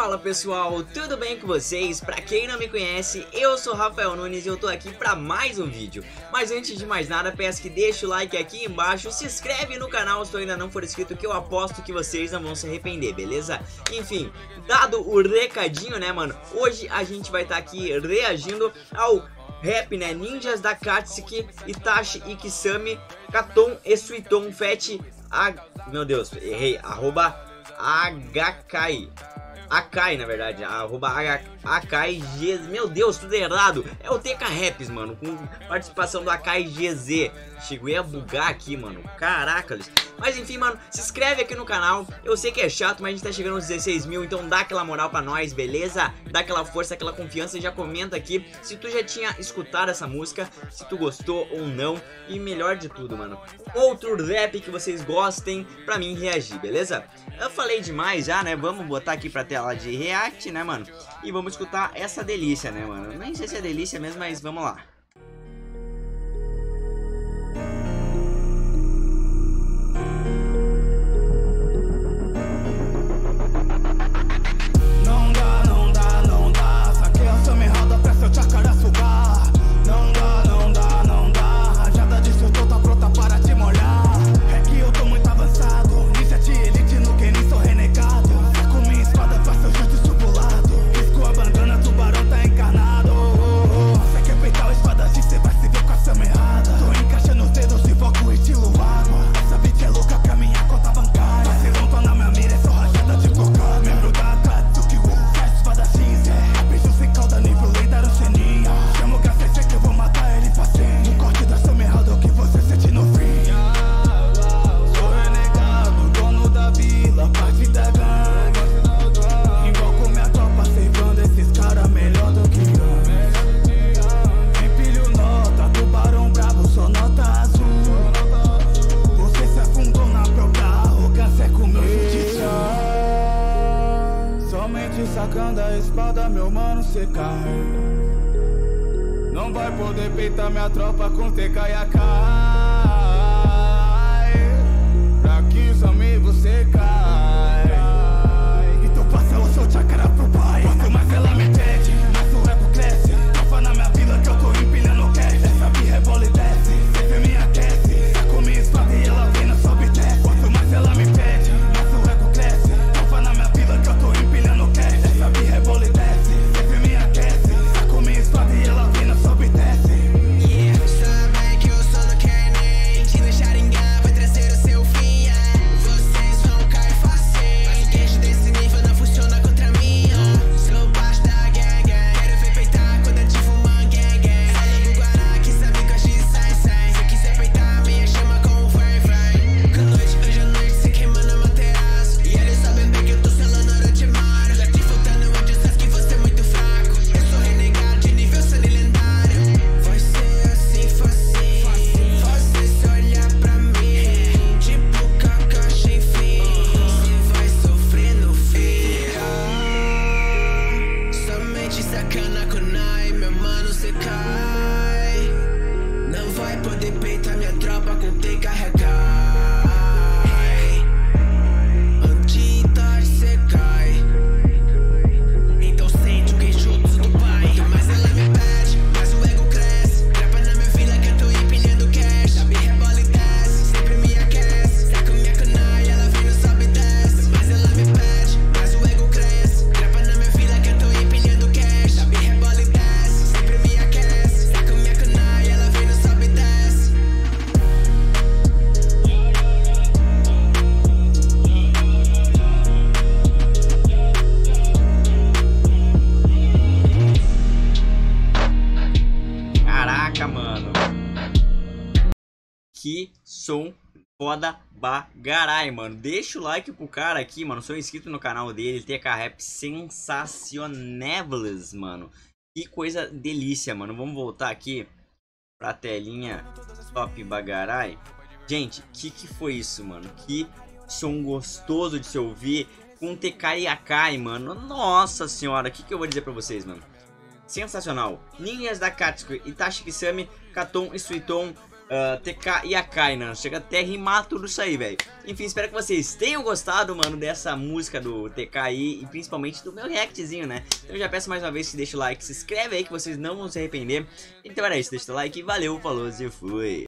Fala pessoal, tudo bem com vocês? Pra quem não me conhece, eu sou Rafael Nunes e eu tô aqui pra mais um vídeo. Mas antes de mais nada, peço que deixe o like aqui embaixo, se inscreve no canal se ainda não for inscrito, que eu aposto que vocês não vão se arrepender, beleza? Enfim, dado o recadinho, né mano, hoje a gente vai estar tá aqui reagindo ao rap, né? Ninjas da Katsuki, Itachi, Ikisami, Katon, Esuiton, Fett, a... meu Deus, errei, arroba HKai. Akai, na verdade, arroba Akai GZ. Meu Deus, tudo errado. É o TK Raps, mano, com participação do Akai GZ. Cheguei a bugar aqui, mano. Caraca, Mas enfim, mano, se inscreve aqui no canal. Eu sei que é chato, mas a gente tá chegando aos 16 mil, então dá aquela moral pra nós, beleza? Dá aquela força, aquela confiança e já comenta aqui se tu já tinha escutado essa música, se tu gostou ou não. E melhor de tudo, mano, outro rap que vocês gostem pra mim reagir, beleza? Eu falei demais já, né? Vamos botar aqui pra tela de react, né, mano? E vamos escutar essa delícia, né, mano? Nem sei se é delícia mesmo, mas vamos lá. Você cai. Não vai poder peitar minha tropa com TK e AK. Cana Kunai, meu mano, cê cai. Não vai poder peitar minha tropa com tem carregado. Que som foda bagarai, mano. Deixa o like pro cara aqui, mano. Sou inscrito no canal dele. TK Rap sensacionables, mano. Que coisa delícia, mano. Vamos voltar aqui pra telinha top bagarai. Gente, que que foi isso, mano? Que som gostoso de se ouvir. Com TK e Akai, mano. Nossa senhora, que, que eu vou dizer pra vocês, mano? Sensacional. Ninhas da Katsuki, Itachi Kisame, Katon e Suiton uh, TK e Akaina. Chega até a rimar tudo isso aí, velho. Enfim, espero que vocês tenham gostado, mano, dessa música do TKI e principalmente do meu reactzinho, né? Então já peço mais uma vez que deixa o like, se inscreve aí que vocês não vão se arrepender. Então era isso, deixa o like, valeu, falou e fui.